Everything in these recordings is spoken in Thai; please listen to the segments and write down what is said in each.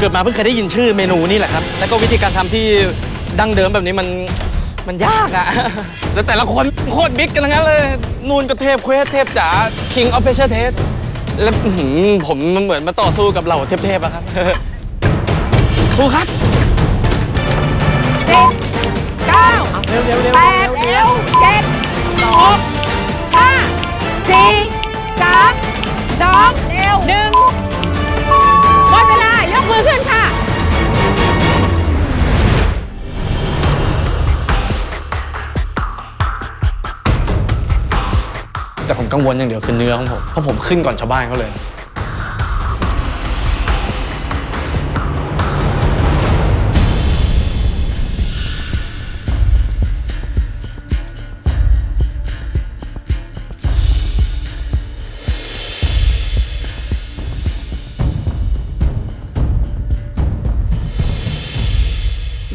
เกิดมาเพิ่งเคยได้ยินชื่อเมนูนี่แหละครับ แล้วก็วิธีการทำที่ดั้งเดิมแบบนี้มันมันยากอะแล้วแต่ละคนโคตรบิ๊กกันทั้งนั้นเลย นูนก็เทพเควสเทพจ๋า King of Pressure Test แล้วอื้อหือผมมันเหมือนมาต่อสู้กับเหล่าเทพๆอะครับ สู้ครับสิบเก้าเร็วเร็วเร็วแปดเร็วเจ็ดหกห้าสี่ แต่ผมกังวลอย่างเดียวคือเนื้อของผมเพราะผมขึ้นก่อนชาวบ้านเขาเลย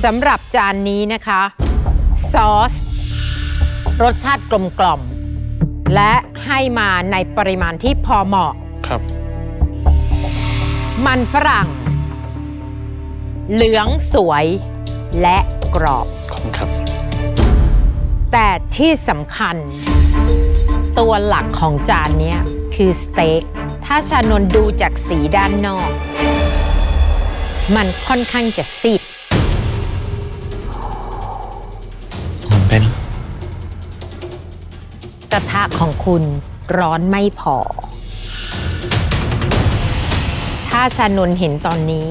สำหรับจานนี้นะคะ ซอส รสชาติกลมกล่อม และให้มาในปริมาณที่พอเหมาะครับ มันฝรั่ง เหลืองสวยและกรอบขอบคุณครับ แต่ที่สำคัญ ตัวหลักของจานเนี้ยคือสเต็กถ้าชานนท์ดูจากสีด้านนอก มันค่อนข้างจะซีด ระทะของคุณร้อนไม่พอ ถ้าชานนเห็นตอนนี้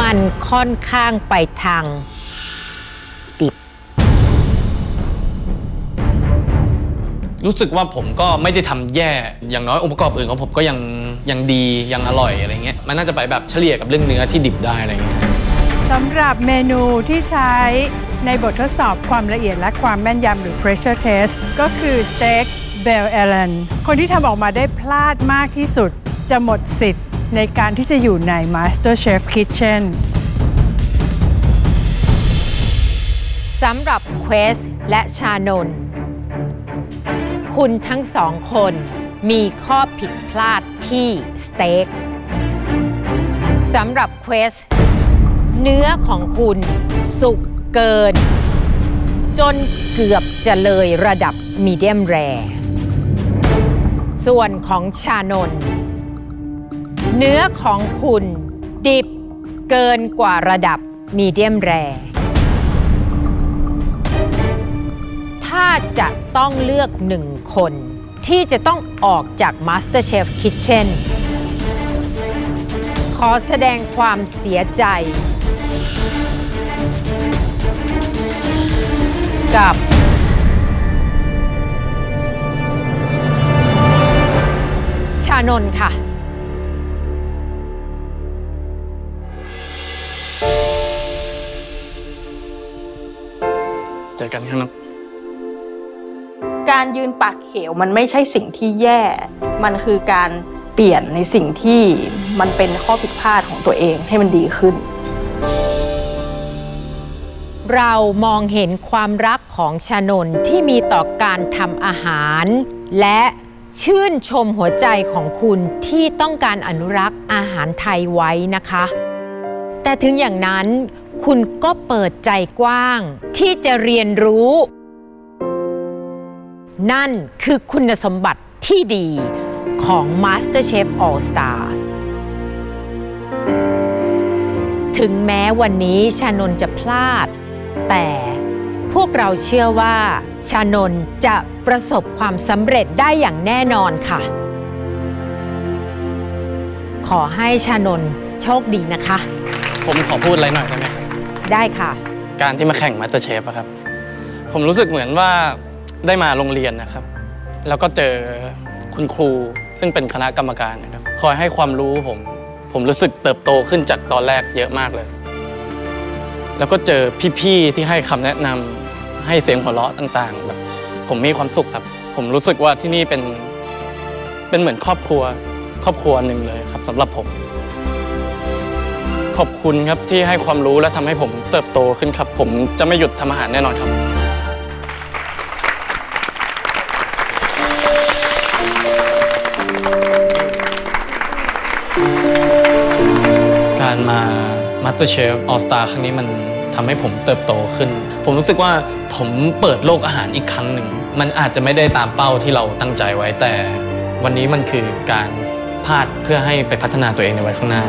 มันค่อนข้างไปทางดิบ รู้สึกว่าผมก็ไม่ได้ทำแย่ อย่างน้อยองค์ประกอบอื่นของผมก็ยังยังดียังอร่อยอะไรเงี้ย มันน่าจะไปแบบเฉลี่ยกับเรื่องเนื้อที่ดิบได้อะไรเงี้ย สำหรับเมนูที่ใช้ในบททดสอบความละเอียดและความแม่นยำหรือ pressure test ก็คือสเต็กเบลเอล n คนที่ทำออกมาได้พลาดมากที่สุด จะหมดสิทธิ์ในการที่จะอยู่ใน MasterChef Kitchen สำหรับเควสและชานน คุณทั้งสองคนมีข้อผิดพลาดที่สเต็กสำหรับเควส เนื้อของคุณสุกเกิน จนเกือบจะเลยระดับมีเดียมแรส่วนของชานน เนื้อของคุณดิบเกินกว่าระดับมีเดียมแรถ้าจะต้องเลือกหนึ่งคน ที่จะต้องออกจาก MasterChef Kitchen ขอแสดงความเสียใจ กับ ชานนท์ค่ะ เจอกันข้างนอกการยืนปากเขวมันไม่ใช่สิ่งที่แย่ มันคือการเปลี่ยนในสิ่งที่มันเป็นข้อผิดพลาดของตัวเองให้มันดีขึ้น เรามองเห็นความรักของชานนท์ที่มีต่อการทำอาหาร และชื่นชมหัวใจของคุณที่ต้องการอนุรักษ์อาหารไทยไว้นะคะ แต่ถึงอย่างนั้นคุณก็เปิดใจกว้างที่จะเรียนรู้ นั่นคือคุณสมบัติที่ดีของ MasterChef All Star ถึงแม้วันนี้ชานนจะพลาด แต่พวกเราเชื่อว่า ชานนท์จะประสบความสำเร็จได้อย่างแน่นอนค่ะ ขอให้ชานนท์โชคดีนะคะ ผมขอพูดอะไรหน่อยได้ไหมครับ ได้ค่ะ การที่มาแข่งมาสเตอร์เชฟครับ ผมรู้สึกเหมือนว่าได้มาโรงเรียนนะครับ แล้วก็เจอคุณครูซึ่งเป็นคณะกรรมการนะครับ คอยให้ความรู้ผม ผมรู้สึกเติบโตขึ้นจากตอนแรกเยอะมากเลย แล้วก็เจอพี่ๆที่ให้คำแนะนำให้เสียงหัวเราะต่างๆแบบผมมีความสุขครับ ผมรู้สึกว่าที่นี่เป็นเป็นเหมือนครอบครัวครอบครัวหนึ่งเลยครับสำหรับผม ขอบคุณครับที่ให้ความรู้และทำให้ผมเติบโตขึ้นครับ ผมจะไม่หยุดทำอาหารแน่นอนครับการมา MasterChef All Stars ครั้งนี้มันทำให้ผมเติบโตขึ้น ผมรู้สึกว่าผมเปิดโลกอาหารอีกครั้งหนึ่ง มันอาจจะไม่ได้ตามเป้าที่เราตั้งใจไว้แต่ วันนี้มันคือการพลาดเพื่อให้ไปพัฒนาตัวเองในวันข้างหน้า